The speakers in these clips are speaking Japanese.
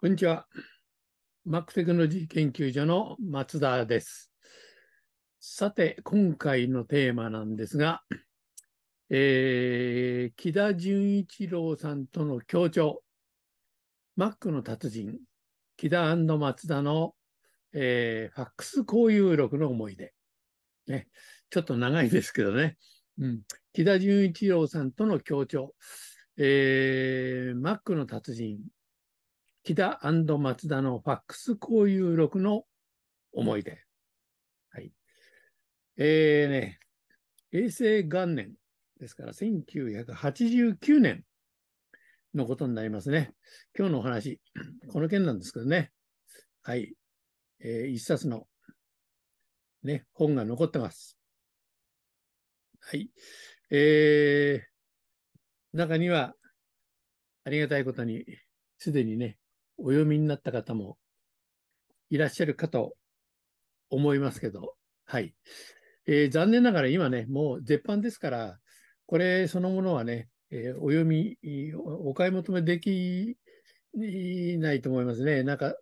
こんにちは。マックテクノロジー研究所の松田です。さて、今回のテーマなんですが、えー、木田純一郎さんとの協調、マックの達人、木田松田の、えー、ファックス交友録の思い出。ね、ちょっと長いですけどね。うん、木田純一郎さんとの協調、えー、マックの達人、木田松田のファックス交友録の思い出。はい。えーね、平成元年ですから1989年のことになりますね。今日のお話、この件なんですけどね。はい。えー、一冊のね、本が残ってます。はい。えー、中には、ありがたいことに、すでにね、お読みになった方もいらっしゃるかと思いますけど、はい。えー、残念ながら今ね、もう絶版ですから、これそのものはね、えー、お読み、お買い求めできないと思いますね。なんか、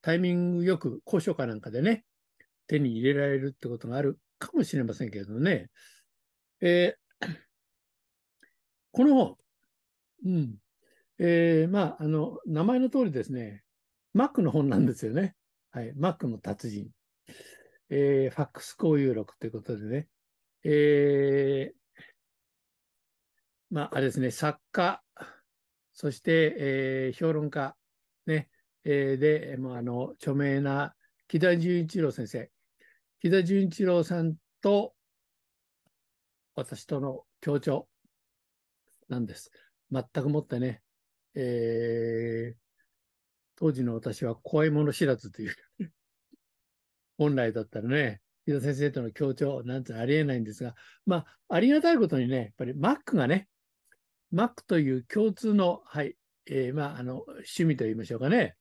タイミングよく古書かなんかでね、手に入れられるってことがあるかもしれませんけどね。えー、この本、うん、えー、まあ、あの、名前の通りですね、Mac の本なんですよね。はい。Mac の達人。えー、ファックス交友録ということでね。えー、まあ、あれですね、作家、そして、えー、評論家、ね、えー、で、まあ、あの、著名な木田純一郎先生。木田純一郎さんと私との協調なんです。全くもってね、えー、当時の私は怖いもの知らずという。本来だったらね、木田先生との協調なんてありえないんですが、まあ、ありがたいことにね、やっぱり Mac がね、Mac という共通の、はい、えー、まあ、あの、趣味と言いましょうかね、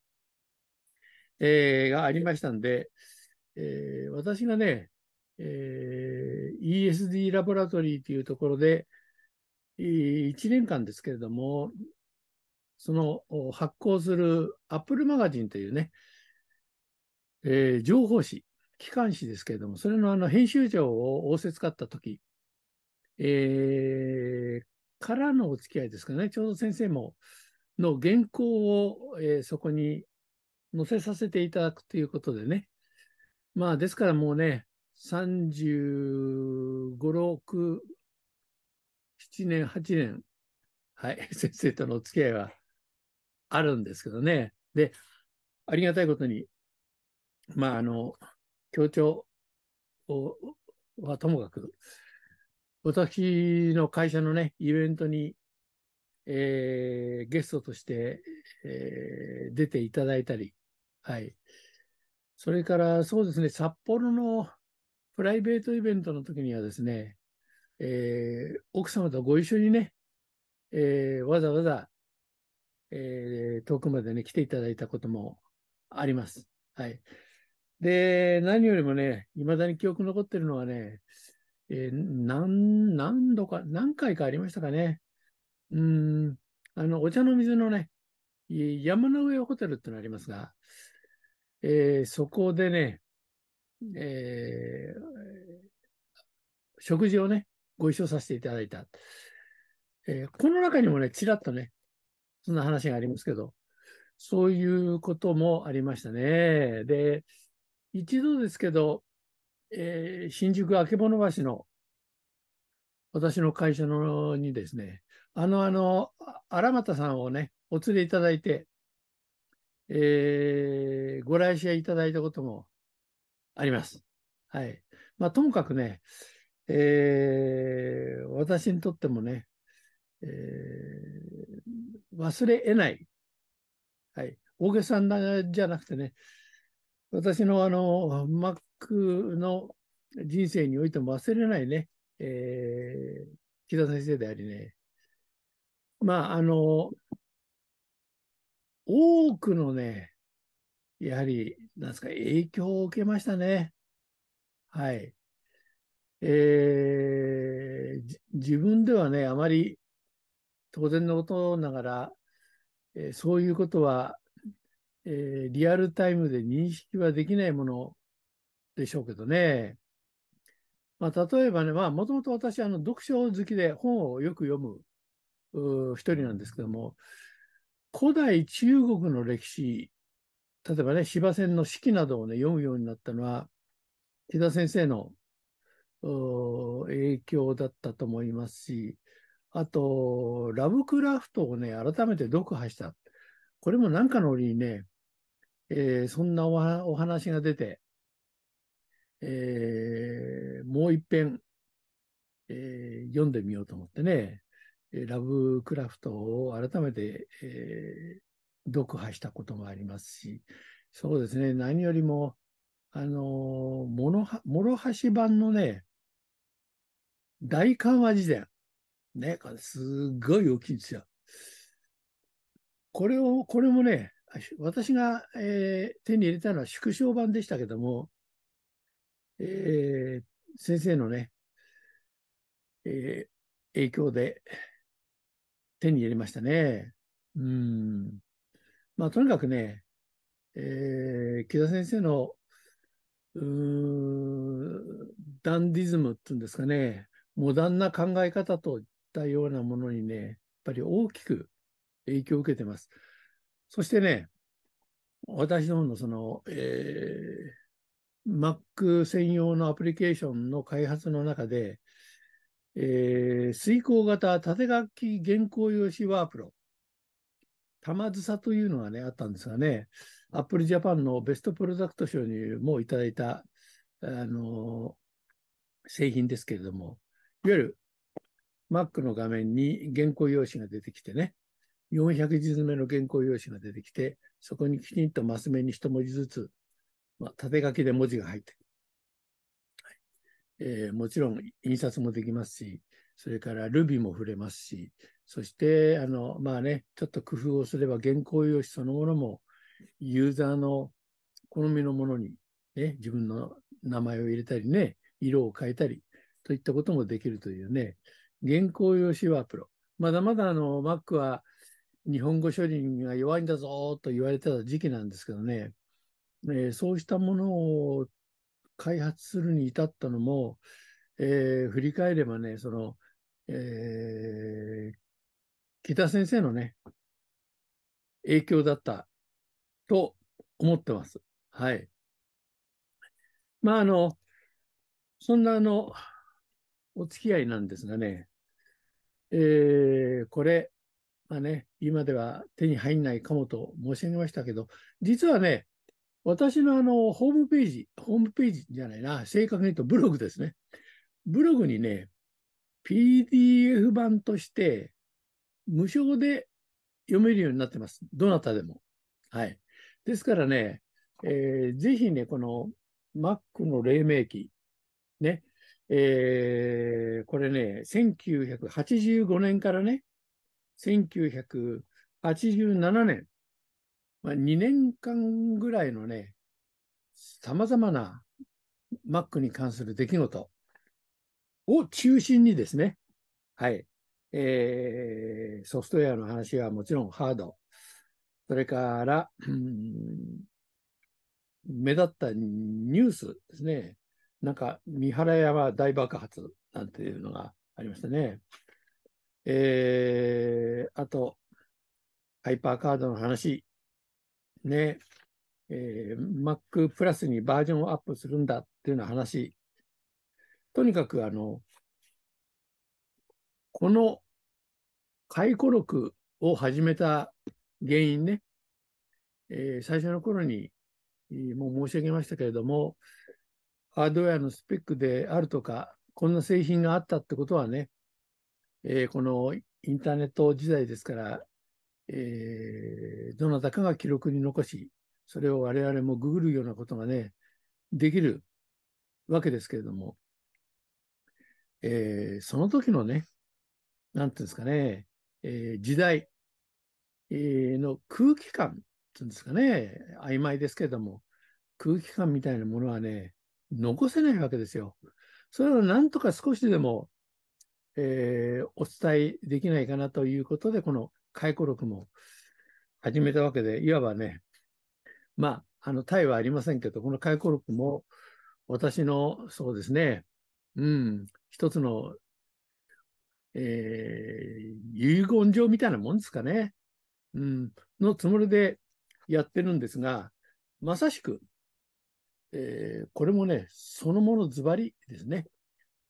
えー、がありましたんで、えー、私がね、えー、ESD ラボラトリーというところで、1年間ですけれども、その発行するアップルマガジンというね、えー、情報誌、機関誌ですけれども、それのあの編集長を仰せつかったとき、えー、からのお付き合いですかね、ちょうど先生も、の原稿を、えー、そこに載せさせていただくということでね、まあ、ですからもうね、35、6、7年、8年、はい、先生とのお付き合いはあるんですけどね。で、ありがたいことに、まあ、あの、協調はともかく、私の会社のね、イベントに、えー、ゲストとして、えー、出ていただいたり、はい。それからそうですね、札幌のプライベートイベントの時にはですね、えー、奥様とご一緒にね、えー、わざわざえー、遠くまでね、来ていただいたこともあります。はい。で、何よりもね、未だに記憶残ってるのはね、えー、何、何度か、何回かありましたかね。うん、あの、お茶の水のね、山の上ホテルってのありますが、えー、そこでね、えー、食事をね、ご一緒させていただいた。えー、この中にもね、ちらっとね、そんな話がありますけど、そういうこともありましたね。で、一度ですけど、えー、新宿あけぼの橋の私の会社のにですね、あの、あの、荒俣さんをね、お連れいただいて、えー、ご来社いただいたこともあります。はい。まあ、ともかくね、えー、私にとってもね、えー、忘れ得ない、はい、大げさなじゃなくてね、私のあの、マックの人生においても忘れないね、えー、木田先生でありね、まあ、あの、多くのね、やはり、なんですか、影響を受けましたね。はい。えー、自分ではね、あまり当然のことながら、えー、そういうことはえー、リアルタイムで認識はできないものでしょうけどね。まあ、例えばね、まあ、もともと私、あの、読書好きで本をよく読む一人なんですけども、古代中国の歴史、例えばね、司馬遷の史記などをね、読むようになったのは、木田先生の影響だったと思いますし、あと、ラブクラフトをね、改めて読破した。これも何かの折にね、えー、そんなお話が出て、えー、もう一遍、えー、読んでみようと思ってね、ラブクラフトを改めて、えー、読破したこともありますし、そうですね、何よりも、あのー、諸橋版のね、大緩和辞典。ね、すっごい大きいんですよ。これを、これもね、私が、えー、手に入れたのは縮小版でしたけども、えー、先生のね、えー、影響で手に入れましたね。うん。まあ、とにかくね、えー、木田先生の、うんダンディズムっていうんですかね、モダンな考え方とったようなものにね、やっぱり大きく影響を受けてます。そしてね、私どものその、えー、Mac 専用のアプリケーションの開発の中で、えー、遂行型縦書き原稿用紙ワープロ、玉ずさというのがね、あったんですがね、Apple Japan のベストプロダクト賞にもいただいた、あの、製品ですけれども、いわゆる Mac の画面に原稿用紙が出てきてね、400字詰めの原稿用紙が出てきて、そこにきちんとマス目に一文字ずつ、まあ、縦書きで文字が入ってはい。えー、もちろん印刷もできますし、それから Ruby も触れますし、そして、あの、まあね、ちょっと工夫をすれば原稿用紙そのものもユーザーの好みのものに、ね、自分の名前を入れたりね、色を変えたりといったこともできるというね、原稿用紙ワープロ。まだまだあの Mac は日本語処理が弱いんだぞと言われてた時期なんですけどね、えー、そうしたものを開発するに至ったのも、えー、振り返ればね、その、えー、北先生のね、影響だったと思ってます。はい。まあ、あの、そんなあの、お付き合いなんですがね、えー、これ、まあね、今では手に入んないかもと申し上げましたけど、実はね、私のあの、ホームページ、ホームページじゃないな、正確に言うとブログですね。ブログにね、PDF 版として無償で読めるようになってます。どなたでも。はい。ですからね、えー、ぜひね、この Mac の黎明期、ね、えー、これね、1985年からね、1987年、まあ、2年間ぐらいのね、様々な Mac に関する出来事を中心にですね、はい、えー、ソフトウェアの話はもちろんハード、それから、うん、目立ったニュースですね。なんか、三原山大爆発なんていうのがありましたね。えー、あと、ハイパーカードの話、ね、えー、Mac プラスにバージョンをアップするんだっていうような話。とにかく、あの、この回顧録を始めた原因ね、えー、最初の頃に、もう申し上げましたけれども、ハードウェアのスペックであるとか、こんな製品があったってことはね、えー、このインターネット時代ですから、えー、どなたかが記録に残し、それを我々もググるようなことがね、できるわけですけれども、えー、その時のね、なんていうんですかね、えー、時代、えー、の空気感っていうんですかね、曖昧ですけれども、空気感みたいなものはね、残せないわけですよ。それをなんとか少しでもえー、お伝えできないかなということで、この回顧録も始めたわけで、いわばね、まあ、あの、タイはありませんけど、この回顧録も、私の、そうですね、うん、一つの、えー、遺言状みたいなもんですかね、うん、のつもりでやってるんですが、まさしく、えー、これもね、そのものズバリですね。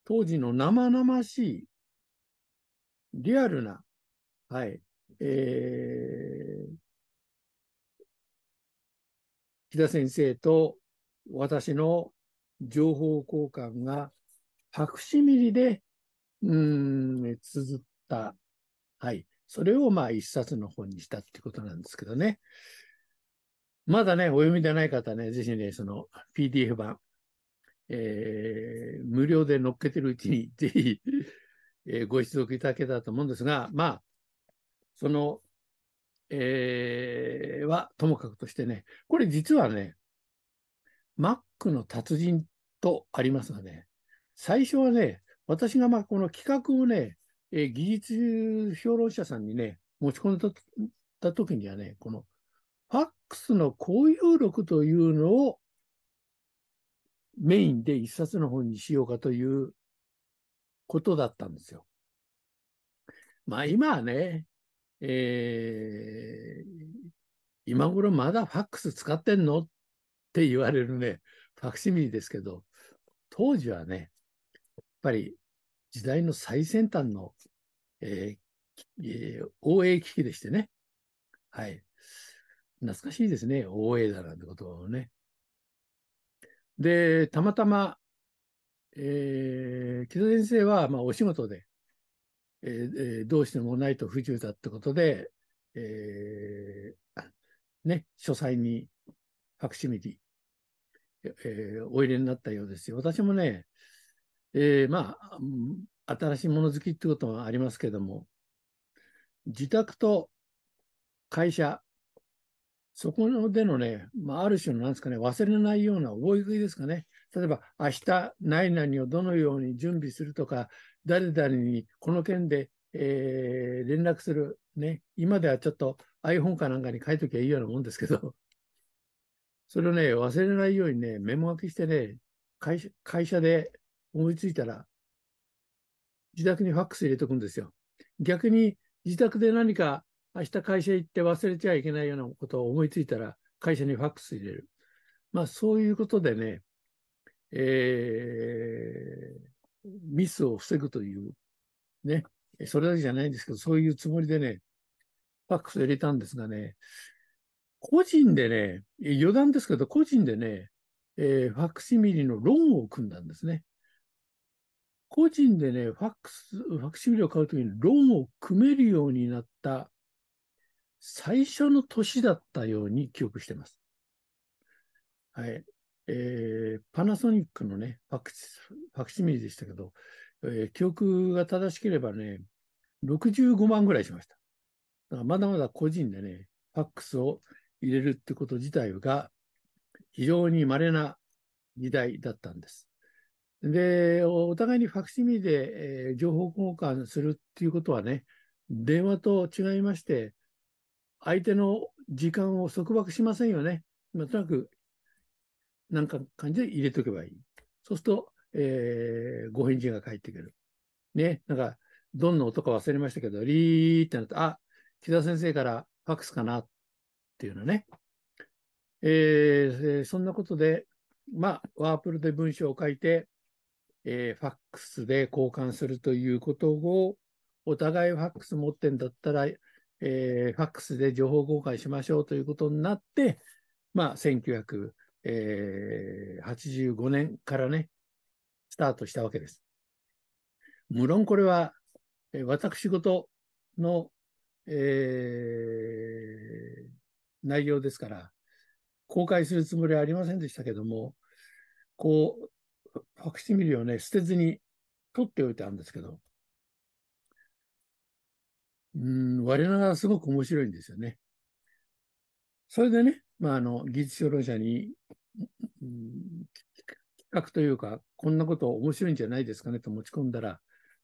当時の生々しい、リアルな、はい、えー、木田先生と私の情報交換がファクシミリで、うん、綴った、はい。それをまあ一冊の本にしたってことなんですけどね。まだね、お読みでない方ね、ぜひね、その PDF 版、えー、無料で載っけてるうちに、ぜひ、えー、ご出読いただけたらと思うんですが、まあ、そのえー、はともかくとしてね、これ実はね、マックの達人とありますがね、最初はね、私がまあこの企画をね、えー、技術評論者さんにね、持ち込んだ時にはね、このファックスの交友録というのをメインで一冊の本にしようかということだったんですよ。まあ今はね、えー、今頃まだファックス使ってんのって言われるね、ファクシミリですけど、当時はね、やっぱり時代の最先端の、えーえー、OA 機器でしてね。はい。懐かしいですね。OA だなんてことをね。で、たまたま、えー、木戸先生は、まあ、お仕事で、えー、どうしてもないと不自由だってことで、えー、ね、書斎にファクシミリ、えー、お入れになったようですよ。私もね、えー、まあ、新しいもの好きってことはありますけども、自宅と会社、そこでのね、まあ、ある種のなんですかね、忘れないような覚え食いですかね。例えば、明日、何々をどのように準備するとか、誰々にこの件で、えー、連絡する。ね。今ではちょっと iPhone かなんかに書いときゃいいようなもんですけど、それをね、忘れないようにね、メモ書きしてね、会社会社で思いついたら、自宅にファックス入れとくんですよ。逆に自宅で何か明日会社行って忘れちゃいけないようなことを思いついたら、会社にファックス入れる。まあそういうことでね、えー、ミスを防ぐという、ね、それだけじゃないんですけど、そういうつもりでね、ファックス入れたんですがね、個人でね、余談ですけど、個人でね、えー、ファクシミリのローンを組んだんですね。個人でね、ファックス、ファクシミリを買うときにローンを組めるようになった最初の年だったように記憶してます。はい。えー、パナソニックのね、ファクファクシミリでしたけど、えー、記憶が正しければね、65万ぐらいしました。だからまだまだ個人でね、ファックスを入れるってこと自体が非常に稀な時代だったんです。で、お互いにファクシミリで、えー、情報交換するっていうことはね、電話と違いまして、相手の時間を束縛しませんよね。まあ、となくなんか感じで入れとけばいい。そうすると、えー、ご返事が返ってくる。ね、なんか、どんな音か忘れましたけど、リーってなった。あ、木田先生からファックスかな？っていうのね。えー、そんなことで、まあ、ワープルで文章を書いて、えー、ファックスで交換するということを、お互いファックス持ってんだったら、えー、ファックスで情報交換しましょうということになって、まあ、1985年からね、スタートしたわけです。無論これは、私事の、えー、内容ですから、公開するつもりはありませんでしたけども、こう、ファクシミリをね、捨てずに取っておいたんですけど、うん、我ながらすごく面白いんですよね。それでね、まあ、あの、技術評論者に、うん、企画というか、こんなこと面白いんじゃないですかねと持ち込んだら、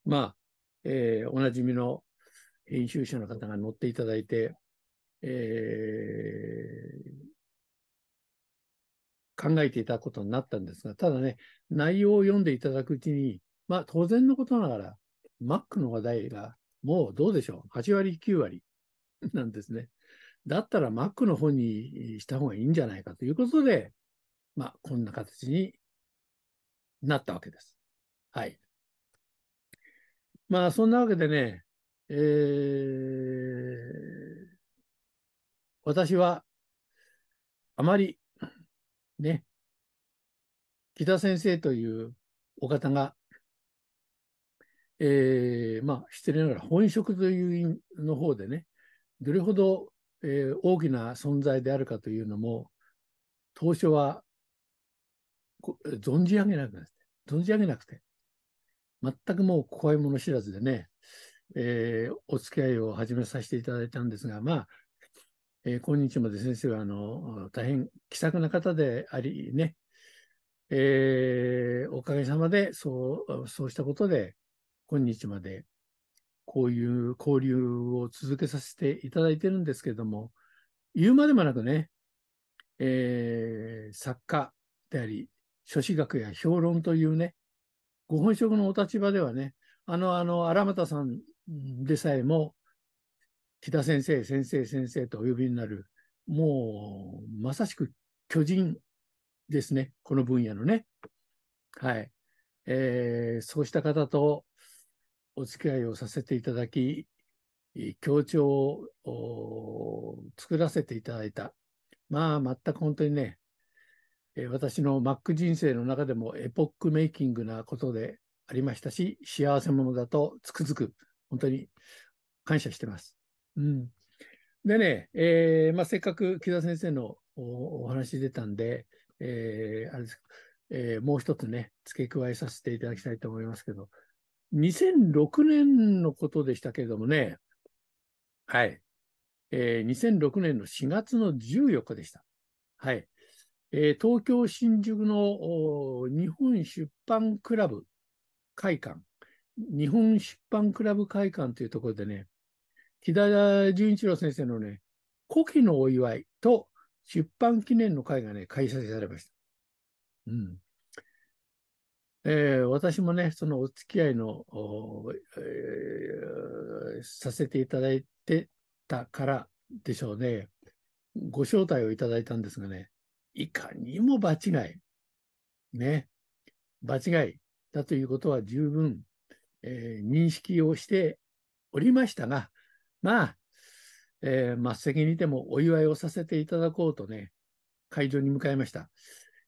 まあ、えー、おなじみの編集者の方が乗っていただいて、え考えていたことになったんですが、ただね、内容を読んでいただくうちに、まあ当然のことながら、Mac の話題がもうどうでしょう、8割、9割 なんですね。だったら Mac の方にした方がいいんじゃないかということで、まあこんな形になったわけです。はい。まあそんなわけでね、えー、私はあまりね、北先生というお方が、えー、まあ、失礼ながら本職という意の方でね、どれほど、えー、大きな存在であるかというのも、当初は存じ上げなくなって、存じ上げなくて、全くもう怖いもの知らずでね、えー、お付き合いを始めさせていただいたんですが、まあ、えー、今日まで先生はあの大変気さくな方でありね、えー、おかげさまでそうそうしたことで今日までこういう交流を続けさせていただいてるんですけれども、言うまでもなくね、えー、作家であり、書士学や評論というね、ご本職のお立場ではね、あの、あの、荒俣さんでさえも、北先生、先生、先生とお呼びになる、もう、まさしく巨人ですね。この分野のね。はい。えー、そうした方とお付き合いをさせていただき、協調を作らせていただいた。まあ、全く本当にね、私の Mac 人生の中でもエポックメイキングなことでありましたし、幸せ者だとつくづく本当に感謝してます。うん、でね、えーまあ、せっかく木田先生のお話出たんで、えー、あれです、えー、もう一つね、付け加えさせていただきたいと思いますけど、2006年のことでしたけれどもね、はい、えー、2006年の4月の14日でした。はい。えー、東京新宿の日本出版クラブ会館、日本出版クラブ会館というところでね、木田純一郎先生のね、古希のお祝いと出版記念の会がね、開催されました。うん。えー、私もね、そのお付き合いの、えー、させていただいてたからでしょうね。ご招待をいただいたんですがね、いかにも場違い。ね。場違いだということは十分、えー、認識をしておりましたが、まあ、えー、末席にてもお祝いをさせていただこうとね、会場に向かいました。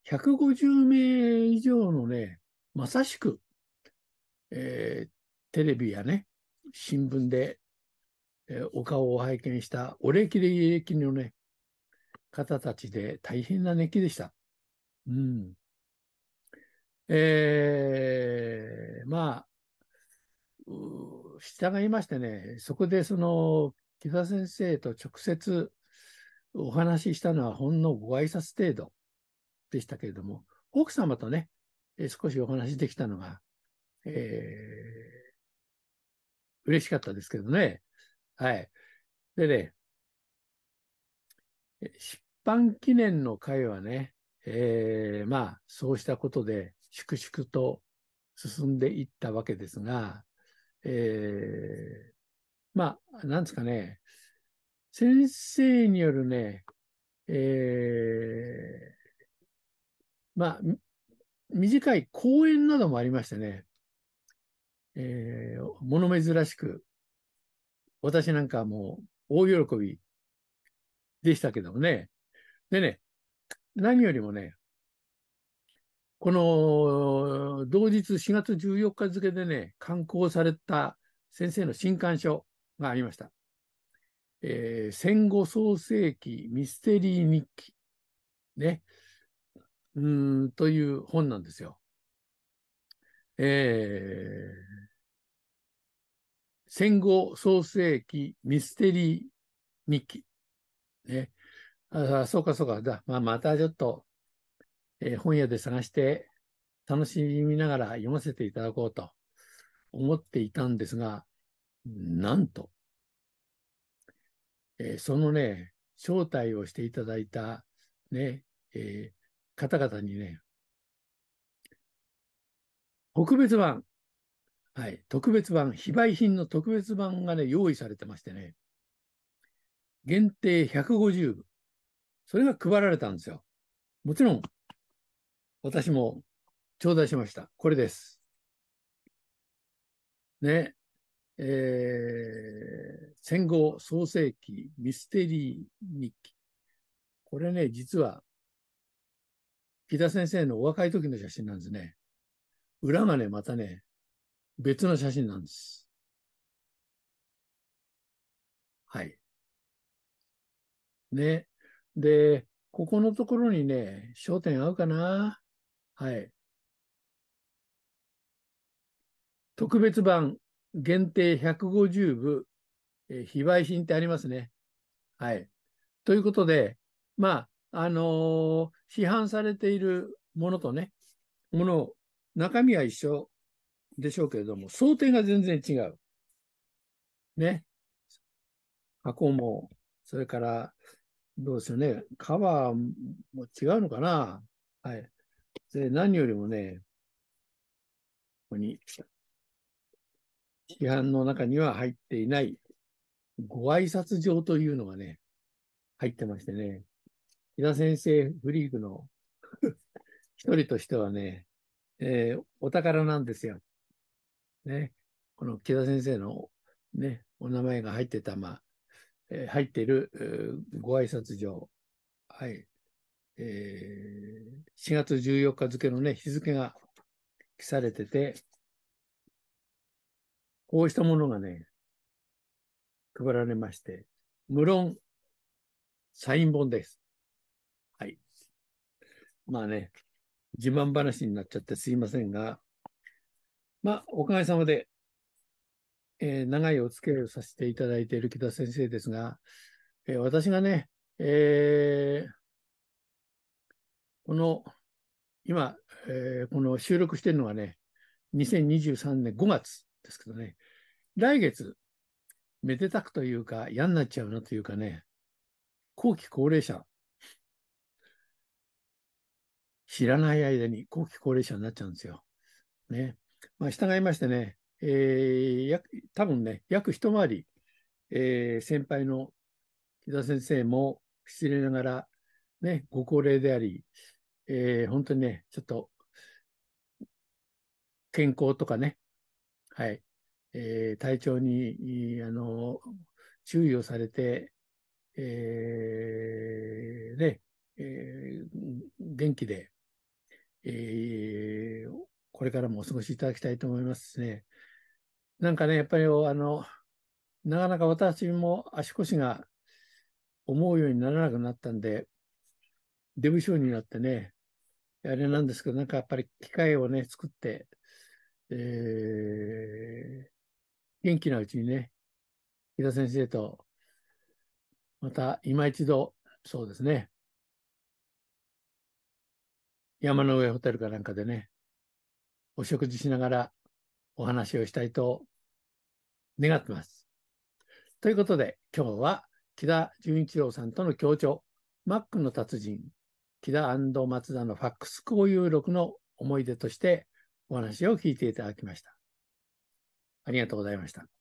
150名以上のね、まさしく、えー、テレビやね、新聞で、えー、お顔を拝見したお礼き歴のね、方たちで大変な熱気でした。うん。えー、まあ、従いましてね、そこでその木田先生と直接お話ししたのはほんのご挨拶程度でしたけれども、奥様とね、え少しお話できたのが、えー、嬉しかったですけどね。はい。でね、出版記念の会はね、えー、まあ、そうしたことで粛々と進んでいったわけですが、えー、まあ、なんですかね、先生によるね、えー、まあ、短い講演などもありましてね、えー、物珍しく、私なんかもう大喜びでしたけどもね。でね、何よりもね、この同日4月14日付でね、刊行された先生の新刊書がありました。えー、戦後創世記ミステリー日記。ね。うん、という本なんですよ。えー、戦後創世記ミステリー日記。ね。あそうかそうか。だまあ、またちょっとえー、本屋で探して楽しみながら読ませていただこうと思っていたんですが、なんと、えー、そのね、招待をしていただいたね、えー、方々にね、特別版、はい、特別版、非売品の特別版がね、用意されてましてね、限定150部。それが配られたんですよ。もちろん、私も頂戴しました。これです。ね。えー、戦後創世記ミステリー日記。これね、実は、木田先生のお若い時の写真なんですね。裏がね、またね、別の写真なんです。はい。ね。で、ここのところにね、焦点合うかな？はい。特別版限定150部、えー、非売品ってありますね。はい。ということで、まあ、あのー、市販されているものとね、もの、中身は一緒でしょうけれども、想定が全然違う。ね。箱も、それから、どうですよね、カバーも違うのかな。はい。で、何よりもね、ここに、市販の中には入っていないご挨拶状というのがね、入ってましてね、木田先生フリークの一人としてはね、えー、お宝なんですよ。ね、この木田先生のね、お名前が入ってた、まあ、えー、入っている、えー、ご挨拶状。はい。えー、4月14日付のね、日付が記されてて、こうしたものがね、配られまして、無論、サイン本です。まあね、自慢話になっちゃってすいませんが、まあ、おかげさまで、えー、長いお付き合いをさせていただいている木田先生ですが、えー、私がね、えー、この、今、えこの収録してるのがね、2023年5月ですけどね、来月、めでたくというか、嫌になっちゃうなというかね、後期高齢者、知らない間に後期高齢者になっちゃうんですよ。ね。まあ、従いましてね、えー、や多分ね、約一回り、えー、先輩の木田先生も失礼ながら、ね、ご高齢であり、えー、本当にね、ちょっと、健康とかね、はい、えー、体調に、あの、注意をされて、えー、ね、えー、元気で、えー、これからもお過ごしいただきたいと思いますね。なんかね、やっぱり、あの、なかなか私も足腰が思うようにならなくなったんで、デブ症になってね、あれなんですけど、なんかやっぱり機械をね、作って、えー、元気なうちにね、木田先生と、また今一度、そうですね、山の上ホテルかなんかでね、お食事しながらお話をしたいと願ってます。ということで、今日は木田純一郎さんとの協調、マックの達人、木田松田のファックス交友録の思い出としてお話を聞いていただきました。ありがとうございました。